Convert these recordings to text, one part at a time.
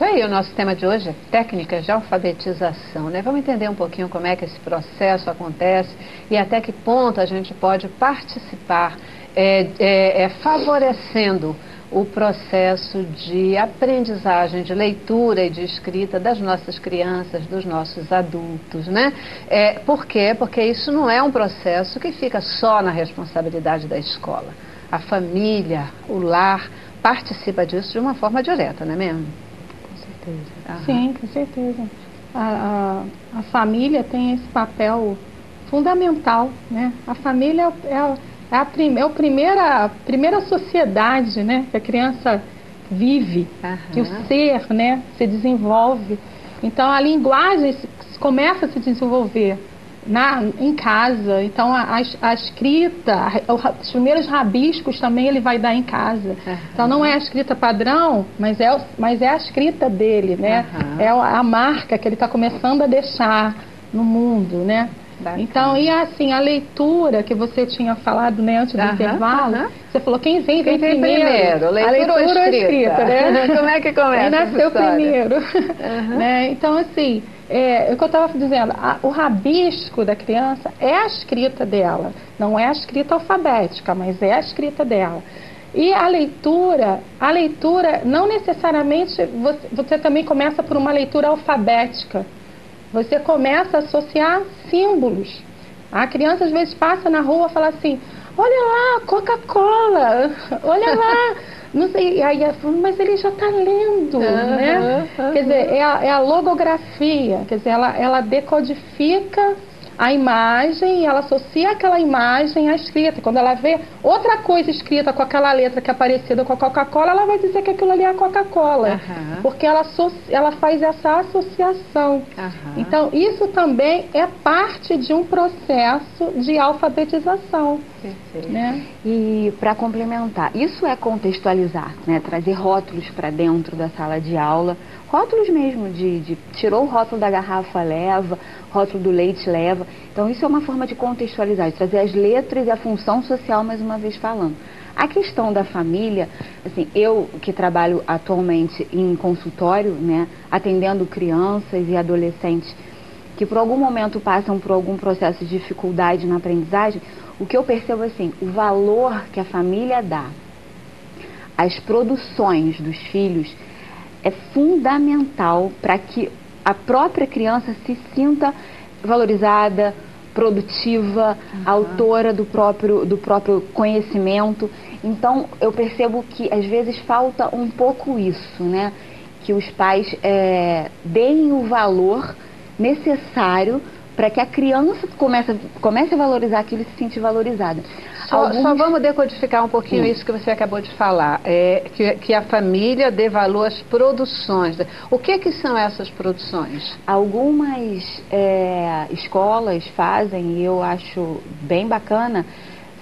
Isso aí, o nosso tema de hoje é técnicas de alfabetização, né? Vamos entender um pouquinho como é que esse processo acontece e até que ponto a gente pode participar é, é, é favorecendo o processo de aprendizagem, de leitura e de escrita das nossas crianças, dos nossos adultos, né? É, por quê? Porque isso não é um processo que fica só na responsabilidade da escola. A família, o lar, participa disso de uma forma direta, não é mesmo? Certeza. Aham. Sim, com certeza. A, a, a, família tem esse papel fundamental, né? A família é, é é a, prim, é a primeira, primeira sociedade né, que a criança vive, uhum. que o ser né, se desenvolve. Então a linguagem começa a se desenvolver na, em casa. Então a, a, escrita, os primeiros rabiscos também ele vai dar em casa. Uhum. Então não é a escrita padrão, mas é, mas é a escrita dele, né? Uhum. É a marca que ele está começando a deixar no mundo, né? Bacana. Então, e assim, a leitura que você tinha falado né, antes do intervalo, você falou quem vem, quem vem, vem primeiro. Leitura, a leitura ou escrita? escrita né? Como é que começa? Quem nasceu primeiro. né? Então, assim, é, é o que eu estava dizendo, a, o rabisco da criança é a escrita dela. Não é a escrita alfabética, mas é a escrita dela. E a leitura, a leitura não necessariamente você, você também começa por uma leitura alfabética. Você começa a associar símbolos. A criança às vezes passa na rua e fala assim: olha lá, Coca-Cola, olha lá. Não sei, aí mas ele já está lendo, uhum, né? Uhum. Quer dizer, é a, é a, logografia, quer dizer, ela, ela decodifica a imagem e ela associa aquela imagem à escrita. Quando ela vê outra coisa escrita com aquela letra que é parecida com a Coca-Cola, ela vai dizer que aquilo ali é a Coca-Cola. Uhum. Porque ela, ela faz essa associação. Uhum. Então, isso também é parte de um processo de alfabetização. Perfeito. Né? E para complementar, isso é contextualizar, né? trazer rótulos para dentro da sala de aula, rótulos mesmo de, de tirou o rótulo da garrafa leva, rótulo do leite leva. Então isso é uma forma de contextualizar, de trazer as letras e a função social mais uma vez falando. A questão da família, assim, eu que trabalho atualmente em consultório, né, atendendo crianças e adolescentes que por algum momento passam por algum processo de dificuldade na aprendizagem, o que eu percebo assim, o valor que a família dá às produções dos filhos é fundamental para que a própria criança se sinta valorizada, produtiva, uhum. autora do próprio, do próprio conhecimento. Então, eu percebo que às vezes falta um pouco isso, né? Que os pais é, deem o valor necessário para que a criança comece, comece a valorizar aquilo e se sentir valorizada. Só, só, vamos decodificar um pouquinho Sim. isso que você acabou de falar, é, que, que, a família dê valor às produções. O que, que são essas produções? Algumas é, escolas fazem, e eu acho bem bacana,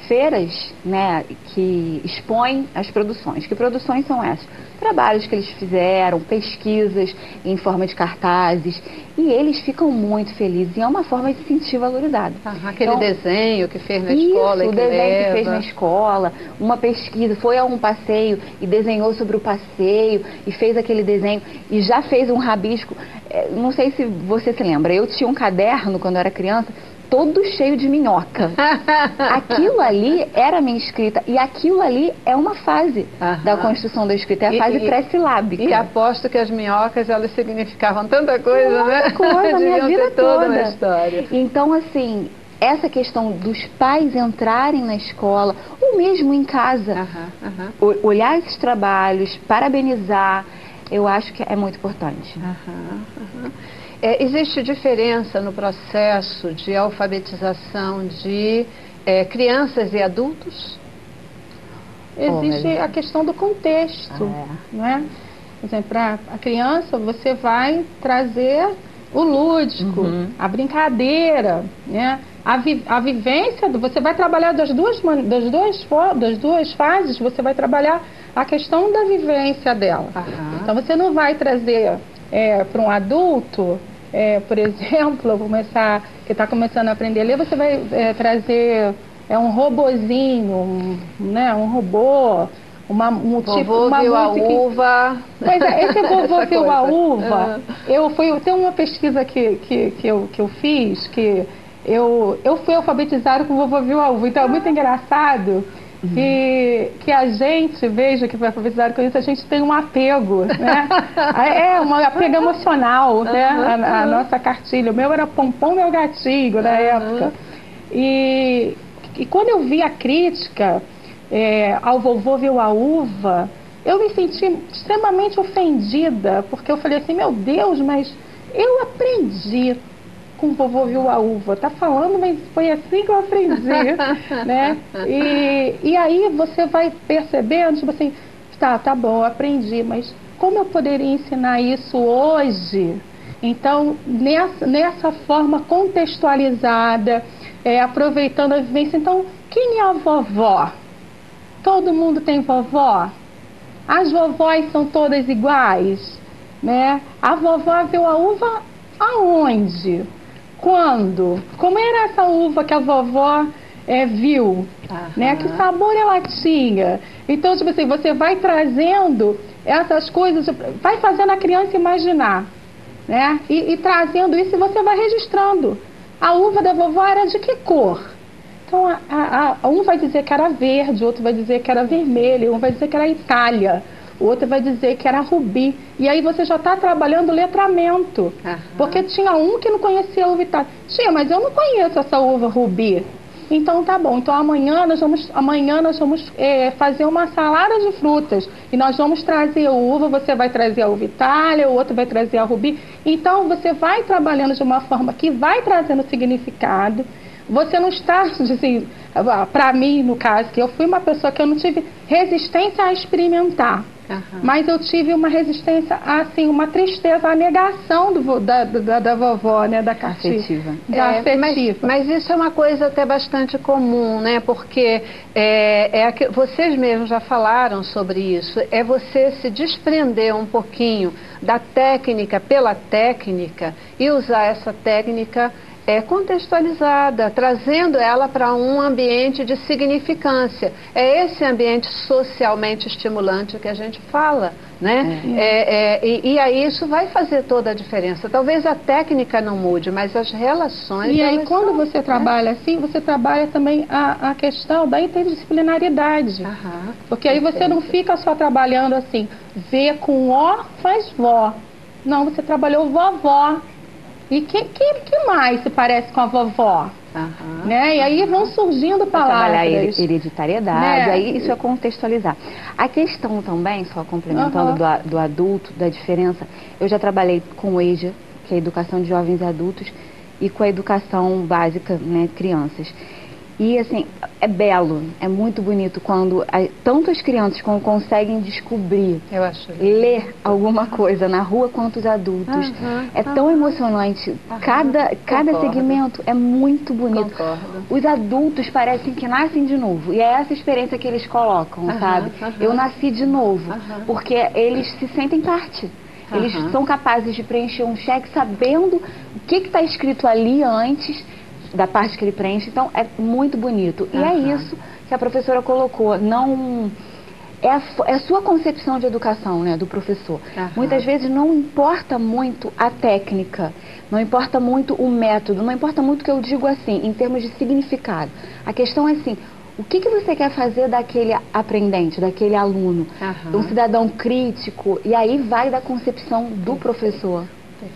feiras né, que expõem as produções. Que produções são essas? Trabalhos que eles fizeram, pesquisas em forma de cartazes, e eles ficam muito felizes. E é uma forma de se sentir valorizado. Ah, aquele então, desenho que fez na isso, escola. o desenho leva. que fez na escola, uma pesquisa, foi a um passeio e desenhou sobre o passeio e fez aquele desenho e já fez um rabisco. É, não sei se você se lembra, eu tinha um caderno quando eu era criança todo cheio de minhoca. aquilo ali era minha escrita. E aquilo ali é uma fase da construção da escrita. É a fase pré-silábica. E aposto que as minhocas, elas significavam tanta coisa, uma né? coisa, minha vida toda. Uma história. Então, assim, essa questão dos pais entrarem na escola, ou mesmo em casa, olhar esses trabalhos, parabenizar, eu acho que é muito importante. É, existe diferença no processo de alfabetização de é, crianças e adultos? Existe a questão do contexto, ah, é. não é? Por exemplo, para a criança você vai trazer o lúdico, uhum. a brincadeira, né? A, vi, a vivência, você vai trabalhar das duas, das, duas, das duas fases, você vai trabalhar a questão da vivência dela. Uhum. Então você não vai trazer é, para um adulto, é, por exemplo, começar, que está começando a aprender a ler, você vai é, trazer é, um robozinho, um, né, um robô, uma, um vovô tipo, uma viu música... a uva. Pois é, esse vovô viu coisa. a uva, eu fui, tem uma pesquisa que, que, que, eu, que eu fiz, que eu, eu fui alfabetizada com o vovô viu a uva, então é muito engraçado uhum. que, que a gente, veja que foi alfabetizado com isso, a gente tem um apego, né? é, um apego emocional, né? A, a, nossa cartilha. O meu era Pompom Meu Gatinho na época. E, e quando eu vi a crítica é, ao vovô viu a uva, eu me senti extremamente ofendida, porque eu falei assim, meu Deus, mas eu aprendi com o vovô viu a uva. Tá falando, mas foi assim que eu aprendi, né? E, e aí você vai percebendo, tipo assim, tá, tá bom, aprendi, mas como eu poderia ensinar isso hoje? Então, nessa, nessa forma contextualizada, é, aproveitando a vivência, então, quem é a vovó? Todo mundo tem vovó? As vovós são todas iguais? Né? A vovó viu a uva aonde? Quando? Como era essa uva que a vovó é, viu? Né? Que sabor ela tinha? Então, tipo assim, você vai trazendo essas coisas, vai fazendo a criança imaginar. Né? E, e trazendo isso, você vai registrando. A uva da vovó era de que cor? Então, a, a, a, um vai dizer que era verde, outro vai dizer que era vermelho, um vai dizer que era Itália, o outro vai dizer que era rubi. E aí você já está trabalhando letramento. Porque tinha um que não conhecia a uva Itália. Tinha, mas eu não conheço essa uva rubi. Então tá bom. Então amanhã nós vamos, amanhã nós vamos é, fazer uma salada de frutas. E nós vamos trazer a uva, você vai trazer a uva Itália, o outro vai trazer a rubi. Então você vai trabalhando de uma forma que vai trazendo significado você não está, assim, para mim, no caso, que eu fui uma pessoa que eu não tive resistência a experimentar. Uhum. Mas eu tive uma resistência, assim, uma tristeza, a negação do, da, da, da, vovó, né, da Cati. Afetiva. Da é, afetiva. Mas, mas, isso é uma coisa até bastante comum, né, porque é, é que, vocês mesmos já falaram sobre isso, é você se desprender um pouquinho da técnica pela técnica e usar essa técnica é, contextualizada, trazendo ela para um ambiente de significância. É esse ambiente socialmente estimulante que a gente fala, né? É. É, é e, e, aí isso vai fazer toda a diferença. Talvez a técnica não mude, mas as relações. E aí quando são, você né? trabalha assim, você trabalha também a, a questão da interdisciplinaridade. Aham, porque aí você não fica só trabalhando assim, V com O faz vó. Não, você trabalhou vovó e que, que, que mais se parece com a vovó? Uhum, né? E aí vão surgindo palavras. Trabalhar hereditariedade, né? aí isso é contextualizar. A questão também, só complementando uhum. do, do adulto, da diferença, eu já trabalhei com o EJA, que é a Educação de Jovens e Adultos, e com a educação básica, né, crianças. E assim, é belo, é muito bonito quando a, tanto as crianças como conseguem descobrir, ler alguma coisa na rua quanto os adultos. Uhum, é tão emocionante. Uhum, cada, cada segmento é muito bonito. Concordo. Os adultos parecem que nascem de novo. E é essa experiência que eles colocam, sabe? Eu nasci de novo. Porque eles se sentem parte. Eles são capazes de preencher um cheque sabendo o que está escrito ali antes da parte que ele preenche. Então, é muito bonito. E uhum. é isso que a professora colocou. Não é a, é a, sua concepção de educação, né, do professor. Uhum. Muitas vezes não importa muito a técnica, não importa muito o método, não importa muito o que eu digo assim, em termos de significado. A questão é assim, o que, que você quer fazer daquele aprendente, daquele aluno, uhum. um cidadão crítico, e aí vai da concepção do professor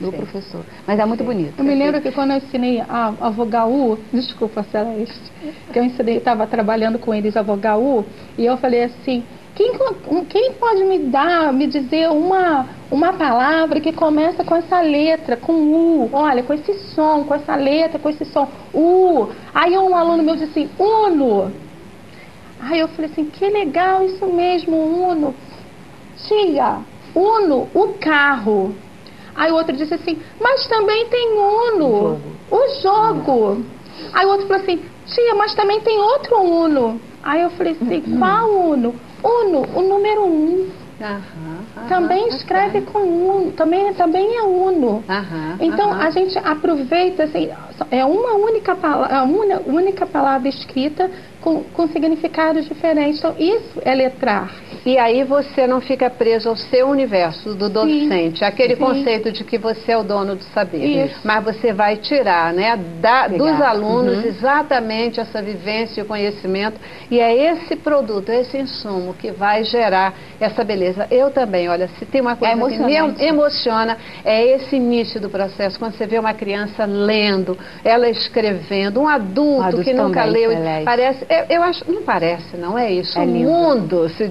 do professor. Mas é muito bonito. Eu me lembro que quando eu ensinei a, a desculpa, Celeste, que eu ensinei, estava trabalhando com eles a Vogaú, e eu falei assim, quem, quem pode me dar, me dizer uma, uma palavra que começa com essa letra, com U, olha, com esse som, com essa letra, com esse som, U. Aí um aluno meu disse assim, Uno. Aí eu falei assim, que legal, isso mesmo, Uno. Tia, Uno, o carro. Aí o outro disse assim, mas também tem Uno, o jogo. Aí o outro falou assim, tia, mas também tem outro Uno. Aí eu falei assim, uhum. qual Uno? Uno, o número um. Também escreve com Uno, também, também é Uno. Então a gente aproveita, assim, é uma única palavra, uma única palavra escrita com, com significados diferentes. Então isso é letrar. E aí você não fica preso ao seu universo do docente, Sim. aquele Sim. conceito de que você é o dono do saber. Isso. Mas você vai tirar né, da, dos alunos uhum. exatamente essa vivência e o conhecimento. E é esse produto, esse insumo que vai gerar essa beleza. Eu também, olha, se tem uma coisa é que me emociona, é esse início do processo, quando você vê uma criança lendo, ela escrevendo, um adulto que nunca leu. Parece, eu, eu, acho, não parece, não é isso. É o mundo se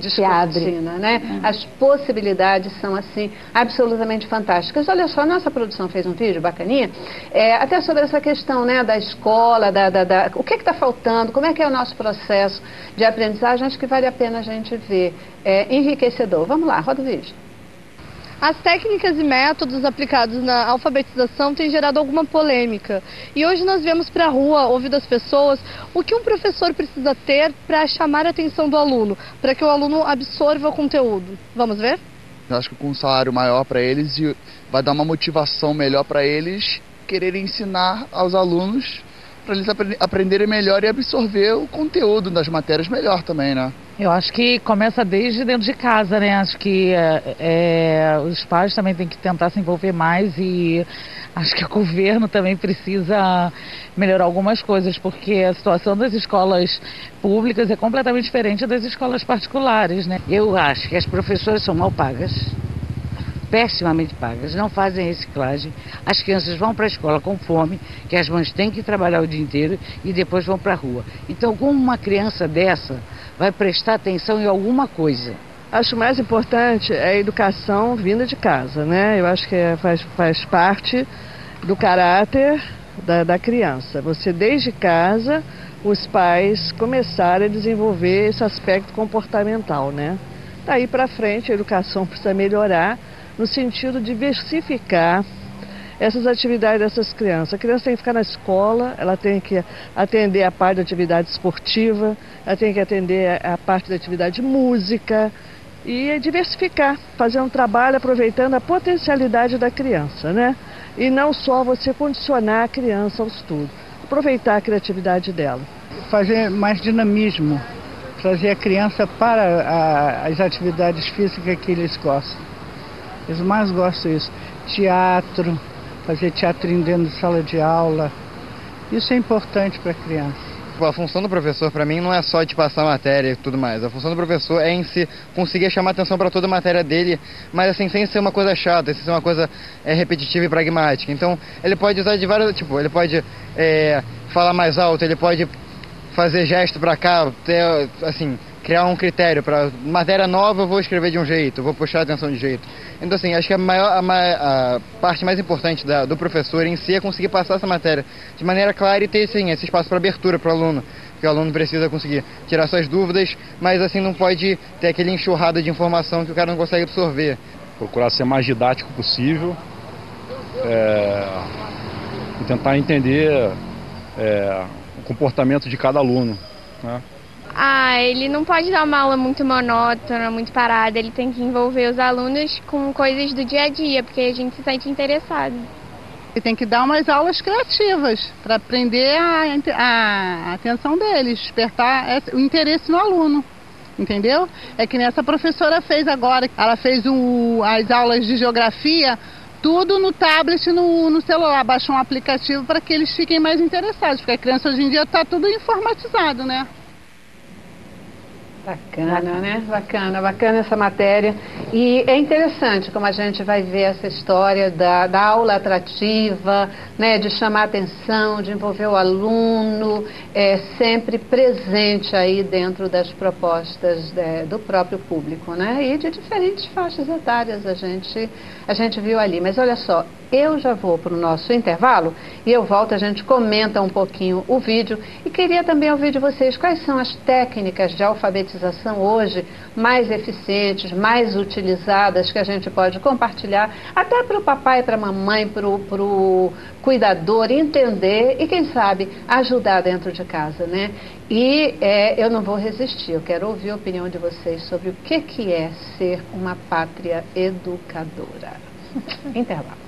descortina, né? É. As possibilidades são assim absolutamente fantásticas. Olha só, nossa produção fez um vídeo bacaninha, é, até sobre essa questão, né, da escola, da, da, da o que está faltando, como é que é o nosso processo de aprendizagem. Acho que vale a pena a gente ver. É enriquecedor. Vamos lá, roda o vídeo. As técnicas e métodos aplicados na alfabetização têm gerado alguma polêmica. E hoje nós viemos para a rua ouvir das pessoas o que um professor precisa ter para chamar a atenção do aluno, para que o aluno absorva o conteúdo. Vamos ver? Eu acho que com um salário maior para eles vai dar uma motivação melhor para eles quererem ensinar aos alunos para eles aprenderem melhor e absorver o conteúdo das matérias melhor também, né? Eu acho que começa desde dentro de casa, né? Acho que é, é, os pais também têm que tentar se envolver mais e acho que o governo também precisa melhorar algumas coisas, porque a situação das escolas públicas é completamente diferente das escolas particulares, né? Eu acho que as professoras são mal pagas pessimamente pagas, não fazem reciclagem. As crianças vão para a escola com fome, que as mães têm que trabalhar o dia inteiro e depois vão para a rua. Então, como uma criança dessa vai prestar atenção em alguma coisa? Acho mais importante é a educação vinda de casa, né? Eu acho que é, faz, faz parte do caráter da, da criança. Você, desde casa, os pais começarem a desenvolver esse aspecto comportamental, né? Daí para frente, a educação precisa melhorar no sentido de diversificar essas atividades dessas crianças. A criança tem que ficar na escola, ela tem que atender a parte da atividade esportiva, ela tem que atender a parte da atividade música e diversificar, fazer um trabalho aproveitando a potencialidade da criança, né? E não só você condicionar a criança ao estudo, aproveitar a criatividade dela. Fazer mais dinamismo, trazer a criança para a, as atividades físicas que eles gostam. Eles mais gostam disso. Teatro, fazer teatrinho dentro de sala de aula. Isso é importante para a criança. A função do professor, para mim, não é só de passar matéria e tudo mais. A função do professor é em si conseguir chamar atenção para toda a matéria dele, mas assim, sem ser uma coisa chata, sem ser uma coisa é, repetitiva e pragmática. Então, ele pode usar de várias, tipo, ele pode é, falar mais alto, ele pode fazer gesto para cá, ter, assim, criar um critério para matéria nova eu vou escrever de um jeito, vou puxar a atenção de jeito. Então assim, acho que a, maior, a, a parte mais importante da, do professor em si é conseguir passar essa matéria de maneira clara e ter sim, esse espaço para abertura para o aluno, que o aluno precisa conseguir tirar suas dúvidas, mas assim não pode ter aquele enxurrada de informação que o cara não consegue absorver. Procurar ser mais didático possível é, tentar entender é, o comportamento de cada aluno. Né? Ah, ele não pode dar uma aula muito monótona, muito parada. Ele tem que envolver os alunos com coisas do dia a dia, porque a gente se sente interessado. Ele tem que dar umas aulas criativas para aprender a, a, atenção deles, despertar o interesse no aluno. Entendeu? É que nessa professora fez agora. Ela fez o, as aulas de geografia tudo no tablet, no, no celular. Baixou um aplicativo para que eles fiquem mais interessados, porque a criança hoje em dia está tudo informatizado, né? Bacana, né? Bacana, bacana essa matéria. E é interessante como a gente vai ver essa história da, da aula atrativa, né? de chamar atenção, de envolver o aluno, é, sempre presente aí dentro das propostas é, do próprio público, né? E de diferentes faixas etárias a gente, a gente viu ali. Mas olha só, eu já vou para o nosso intervalo e eu volto, a gente comenta um pouquinho o vídeo e queria também ouvir de vocês quais são as técnicas de alfabetização hoje mais eficientes, mais utilizadas que a gente pode compartilhar até para o papai, para a mamãe, para o cuidador entender e, quem sabe, ajudar dentro de casa, né? E é, eu não vou resistir, eu quero ouvir a opinião de vocês sobre o que, que é ser uma pátria educadora. Intervalo.